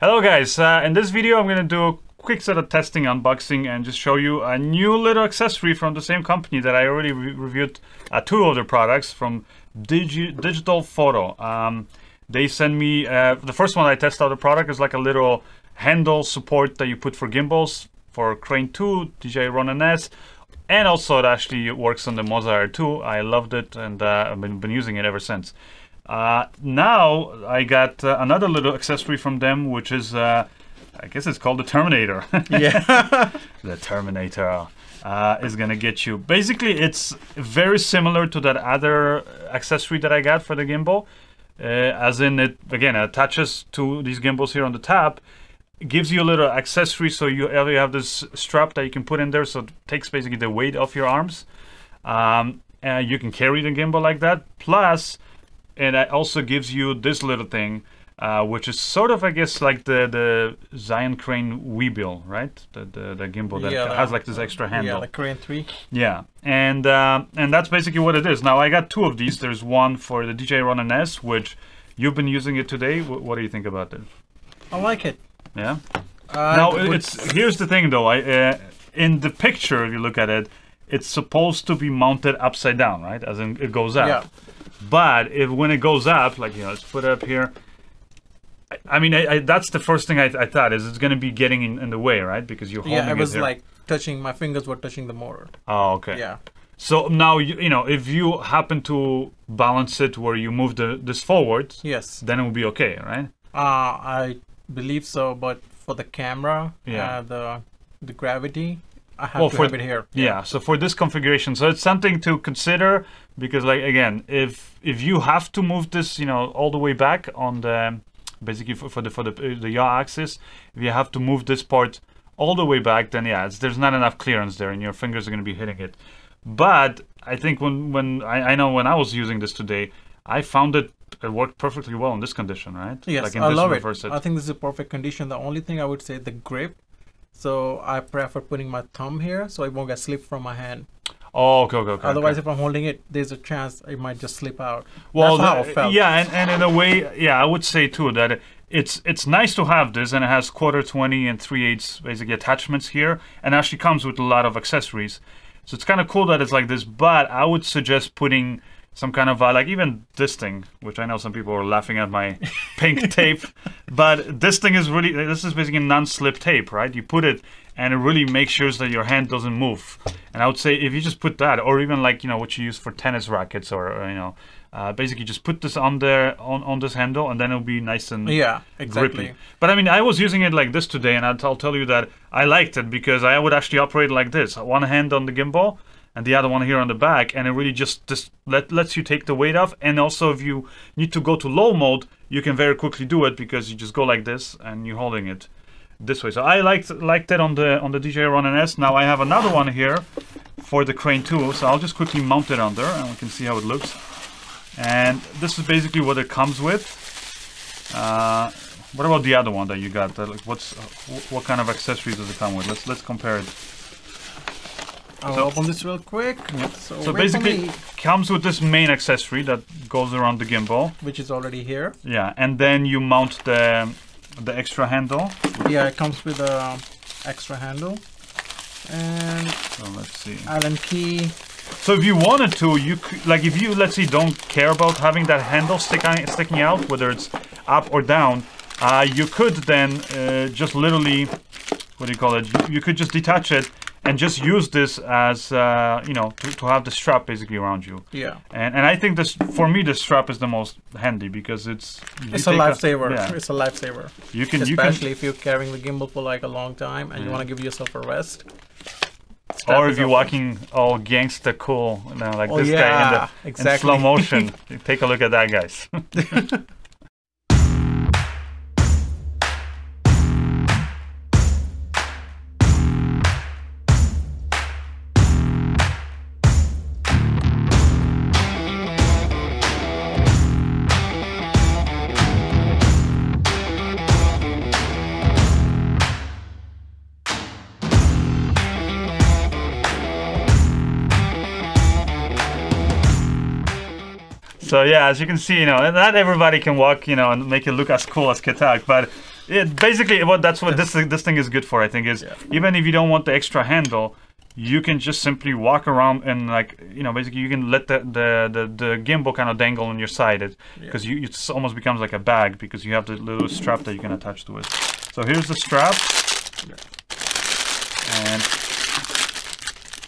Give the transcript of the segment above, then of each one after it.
Hello guys, uh, in this video I'm going to do a quick set of testing unboxing and just show you a new little accessory from the same company that I already re reviewed uh, two of their products from Digi DigitalFoto. Um, they send me, uh, the first one I test out the product is like a little handle support that you put for gimbals for Crane 2, DJI Ronin S, and also it actually works on the Moza Air 2. I loved it and uh, I've been, been using it ever since. Uh, now I got uh, another little accessory from them, which is, uh, I guess it's called the Terminator. yeah. the Terminator uh, is gonna get you. Basically, it's very similar to that other accessory that I got for the gimbal. Uh, as in it again attaches to these gimbals here on the top gives you a little accessory so you, you have this strap that you can put in there so it takes basically the weight off your arms um, and you can carry the gimbal like that plus and it also gives you this little thing, uh, which is sort of, I guess, like the the Zhiyun Crane Weebill, right? The, the, the gimbal that Yeah, has like this extra handle. Yeah, the Crane 3. Yeah, and uh, and that's basically what it is. Now I got two of these. There's one for the DJI Ronin S, which you've been using it today. Wh- what do you think about it? I like it. Yeah. Uh, now it's here's the thing though. I uh, in the picture, if you look at it, it's supposed to be mounted upside down, right? As in it goes up. Yeah. But if when it goes up, like you know, let's put it up here. I, I mean, I, I, that's the first thing I, I thought is it's going to be getting in, in the way, right? Because you're holding Yeah, it was like touching, my fingers were touching the motor. Oh, okay. Yeah. So now you you know if you happen to balance it where you move the this forward, Yes. then it will be okay, right? Uh, I believe so, but for the camera, Yeah. uh, the the gravity, I have Well, to for have it here. Yeah. So for this configuration, so it's something to consider because, like again, if if you have to move this, you know, all the way back on the basically for, for the for the uh, the yaw axis, if you have to move this part all the way back, then yeah, it's, there's not enough clearance there, and your fingers are going to be hitting it. But I think when when I, I know when I was using this today, I found it it worked perfectly well in this condition, right? Yes, like in I this love it. reverse I think this is a perfect condition. The only thing I would say the grip. So I prefer putting my thumb here so it won't get slipped from my hand. Oh, okay, okay, okay. Otherwise, okay. if I'm holding it, there's a chance it might just slip out. Well, That's how the- felt. yeah, and, and in a way, yeah, I would say too that it's it's nice to have this, and it has quarter twenty and three eighths basically attachments here, and actually comes with a lot of accessories. So it's kind of cool that it's like this. But I would suggest putting some kind of uh, like even this thing, which I know some people are laughing at my pink tape, but this thing is really this is basically non-slip tape, right? You put it. And it really makes sure that your hand doesn't move. And I would say if you just put that, or even like you know what you use for tennis rackets, or, or, you know, uh, basically just put this on there on, on this handle, and then it'll be nice and Yeah, exactly. grippy. But I mean, I was using it like this today, and I'll, I'll tell you that I liked it because I would actually operate like this: one hand on the gimbal and the other one here on the back, and it really just just let, lets you take the weight off. And also, if you need to go to low mode, you can very quickly do it because you just go like this and you're holding it this way. So I liked liked it on the on the DJI Ronin S. Now I have another one here for the Crane 2, so I'll just quickly mount it on there, and we can see how it looks. And this is basically what it comes with. Uh, what about the other one that you got? What's wh- what kind of accessories does it come with? Let's let's compare it. I'll open this real quick. So, So basically, me, comes with this main accessory that goes around the gimbal. which is already here. Yeah, and then you mount the the extra handle. Yeah, it comes with a extra handle and So let's see. Allen key. So if you wanted to, you could, like if you let's say don't care about having that handle sticking sticking out, whether it's up or down, uh, you could then uh, just literally, what do you call it? You, you could just detach it and just use this as uh, you know to, to have the strap basically around you. Yeah, And and I think this for me the strap is the most handy because it's it's a lifesaver. yeah, It's a lifesaver, you can you can especially if you're carrying the gimbal for like a long time and you want to give yourself a rest. or if you're walking all gangster cool, you know, like Oh, this guy in, the, yeah, in slow motion. Take a look at that, guys. So yeah, as you can see, you know, not everybody can walk, you know, and make it look as cool as Katak, but it basically what that's what this this thing is good for. I think is Yeah. even if you don't want the extra handle, you can just simply walk around and like you know basically you can let the the the, the gimbal kind of dangle on your side it because you it almost becomes like a bag because you have the little strap that you can attach to it. So here's the strap, and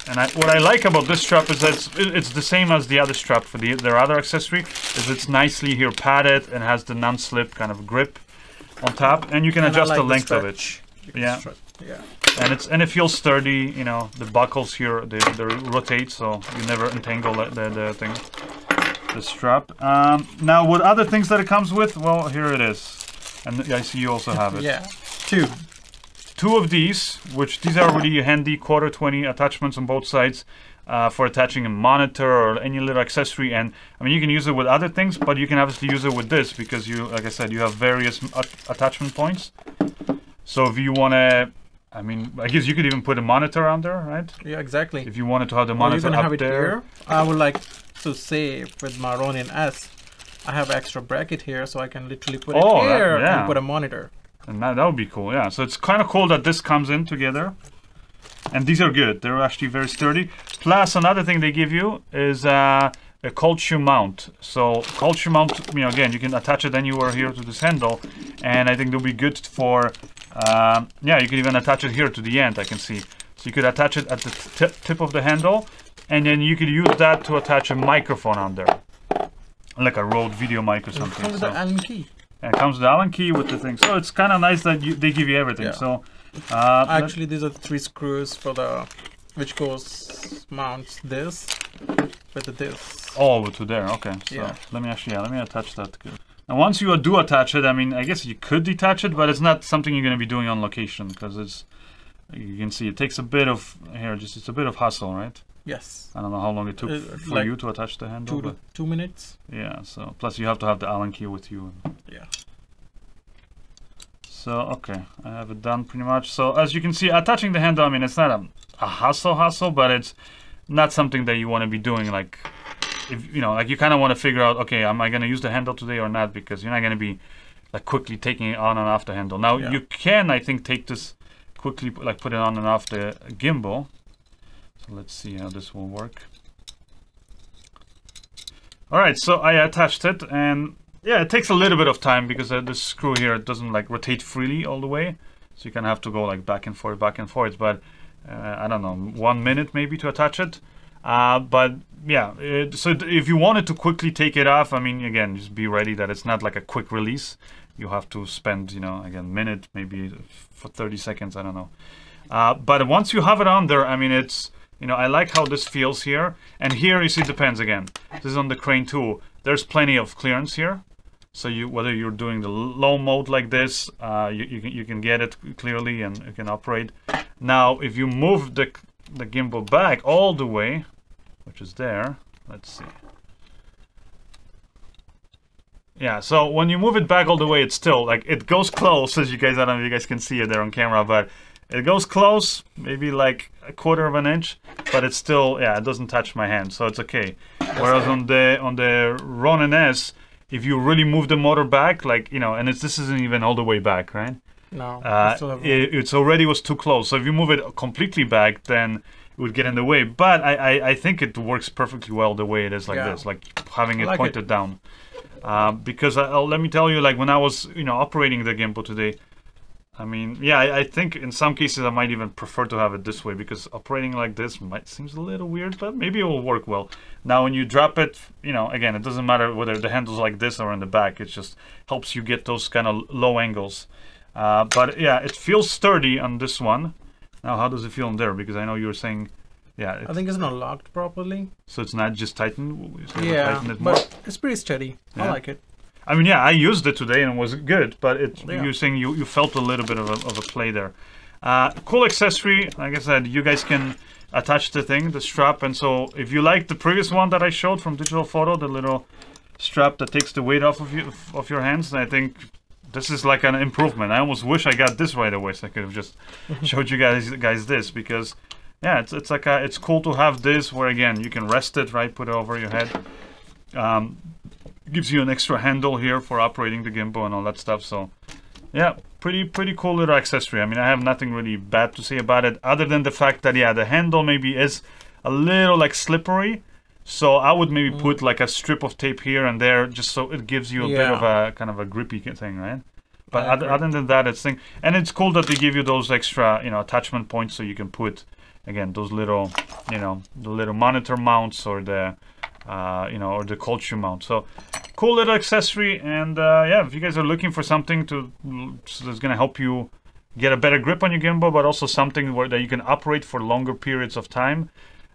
and I, what I like about this strap is that it's, it's the same as the other strap for the their other accessory. Is it's nicely here padded and has the non-slip kind of grip on top, and you can And adjust the like length of it. stretch. You can Yeah. stretch- Yeah. And it's and it feels sturdy. You know the buckles here they, they rotate, so you never entangle the, the, the thing, the strap. Um, now, what other things that it comes with? Well, here it is, and I see you also have it. Yeah. Two. Two of these, which these are really handy quarter 20 attachments on both sides uh, for attaching a monitor or any little accessory. And I mean, you can use it with other things, but you can obviously use it with this because you, like I said, you have various attachment points. So if you want to, I mean, I guess you could even put a monitor on there, right? Yeah, exactly. If you wanted to have the Or you monitor can up have it there. here. I would like to say with my Ronin S, I have extra bracket here, so I can literally put Oh, it that- here yeah. and put a monitor. And that, that would be cool, yeah. So it's kind of cool that this comes in together. And these are good. They're actually very sturdy. Plus, another thing they give you is uh, a cold shoe mount. So cold shoe mount, you know, again, you can attach it anywhere here to this handle. And I think they'll be good for, um, yeah, you can even attach it here to the end, I can see. So you could attach it at the tip of the handle. And then you could use that to attach a microphone on there. Like a Rode video mic or It something. comes with so- the Allen key. And it comes with the Allen key with the thing. So it's kind of nice that you, they give you everything. Yeah. So uh, Actually, these are three screws for the, which goes mounts this with the this. oh, to there. Okay. So Yeah. let me actually yeah, let me attach that. Now once you do attach it, I mean, I guess you could detach it, but it's not something you're going to be doing on location because it's. You can see it takes a bit of here. Just it's a bit of hustle, right? Yes. I don't know how long it took Uh, for like you to attach the handle, Two two minutes. yeah. So plus you have to have the Allen key with you. Yeah. So okay, I have it done pretty much. So as you can see, attaching the handle, I mean, it's not a, a hustle hustle, but it's not something that you want to be doing like if you know, like you kind of want to figure out, okay, am I going to use the handle today or not? Because you're not going to be like quickly taking it on and off the handle. Now Yeah. you can, I think, take this quickly, like put it on and off the gimbal. Let's see how this will work. All right, so I attached it, and yeah, it takes a little bit of time because uh, this screw here doesn't like rotate freely all the way, so you kind of have to go like back and forth, back and forth. But uh, I don't know, one minute maybe to attach it. Uh, but yeah, it, so if you wanted to quickly take it off, I mean, again, just be ready that it's not like a quick release. You have to spend, you know, again, minute maybe for 30 seconds. I don't know. Uh, but once you have it on there, I mean, it's you know, I like how this feels here. And here, you see, it depends again. This is on the Crane 2. There's plenty of clearance here. So you, whether you're doing the low mode like this, uh, you, you, can, you can get it clearly and you can operate. Now, if you move the, the gimbal back all the way, which is there, let's see. Yeah, so when you move it back all the way, it's still like it goes close, as you guys, I don't know if you guys can see it there on camera, but it goes close, maybe like a quarter of an inch, but it's still, yeah, it doesn't touch my hand, so it's okay. Whereas on the on the Ronin S, if you really move the motor back, like you know, and it's this isn't even all the way back, right? No. Uh, it, it's already was too close. So if you move it completely back, then it would get in the way. But I, I, I think it works perfectly well the way it is like Yeah. this, like having it like it. pointed down. Um, because I, I'll, let me tell you, like when I was you know operating the gimbal today, I mean, yeah, I, I think in some cases I might even prefer to have it this way because operating like this might seems a little weird, but maybe it will work well. Now when you drop it, you know, again, it doesn't matter whether the handle's like this or in the back. It just helps you get those kind of low angles. Uh, but yeah, it feels sturdy on this one. Now, how does it feel in there? Because I know you were saying, yeah, I think it's not locked properly. so it's not just tightened. so Yeah, tighten it but it's pretty steady. I like it. I mean, yeah, I used it today and it was good, but it, Yeah. you're saying you, you felt a little bit of a, of a play there. Uh, cool accessory. Like I said, you guys can attach the thing, the strap. And so if you like the previous one that I showed from DigitalFoto, the little strap that takes the weight off of you of your hands, I think this is like an improvement. I almost wish I got this right away so I could have just showed you guys guys this because yeah, it's it's like a, it's cool to have this where again you can rest it right, put it over your head. Um, gives you an extra handle here for operating the gimbal and all that stuff. So, yeah, pretty pretty cool little accessory. I mean, I have nothing really bad to say about it, other than the fact that yeah, the handle maybe is a little like slippery. So I would maybe Mm. put like a strip of tape here and there, just so it gives you a bit of a kind of a grippy thing, right? But other, other than that, it's thing, and it's cool that they give you those extra, you know, attachment points so you can put, again, those little, you know, the little monitor mounts or the, uh, you know, or the cold shoe mount. So, cool little accessory, and uh, yeah, if you guys are looking for something to so that's gonna help you get a better grip on your gimbal, but also something where that you can operate for longer periods of time.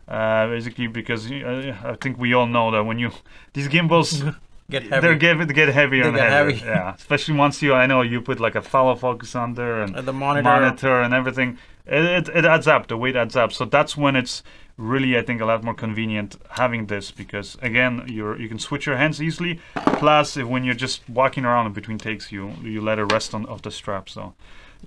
Uh, basically, because uh, I think we all know that when you these gimbals Get heavy. they're get, get heavier They and get heavier. heavy. Yeah, especially once you I know you put like a follow focus on there and Uh, the monitor. monitor and everything. It, it, it adds up. The weight adds up. So that's when it's really I think a lot more convenient having this because again you're you can switch your hands easily. Plus, if, when you're just walking around in between takes, you you let it rest on of the strap. So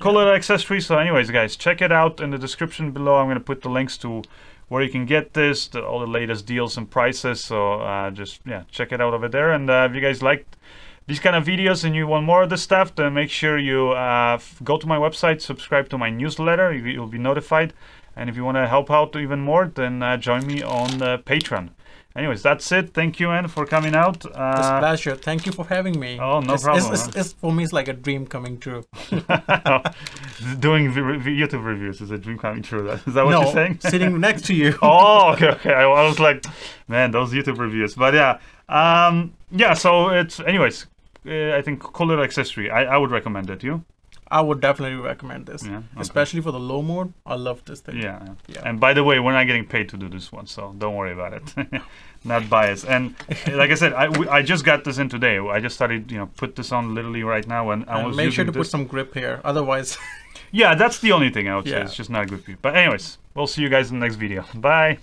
cool little accessory. So, anyways, guys, check it out in the description below. I'm gonna put the links to where you can get this, the, all the latest deals and prices. So uh, just yeah, check it out over there. And uh, if you guys liked these kind of videos and you want more of this stuff, then make sure you uh, go to my website, subscribe to my newsletter. You, you'll be notified. And if you want to help out even more, then uh, join me on uh, Patreon. Anyways, that's it. Thank you, Anne, for coming out. It's Uh, pleasure. Thank you for having me. Oh, no it's, problem, It's, it's, it's, for me, it's like a dream coming true. doing YouTube reviews is a dream coming true. Is that what no, you're saying? sitting next to you. oh, okay, okay. I, I was like, man, those YouTube reviews. But yeah, um, yeah. So it's, anyways, uh, I think cool little accessory. I, I would recommend it. You? I would definitely recommend this, Yeah. okay. especially for the low mode. I love this thing. Yeah, yeah. Yeah. And by the way, we're not getting paid to do this one, so don't worry about it. not biased. And like I said, I, we, I just got this in today. I just started, you know, put this on literally right now, and I And was make sure to put some grip here, otherwise. Yeah, that's the only thing I would say. It's just not a good you. But anyways, we'll see you guys in the next video. Bye.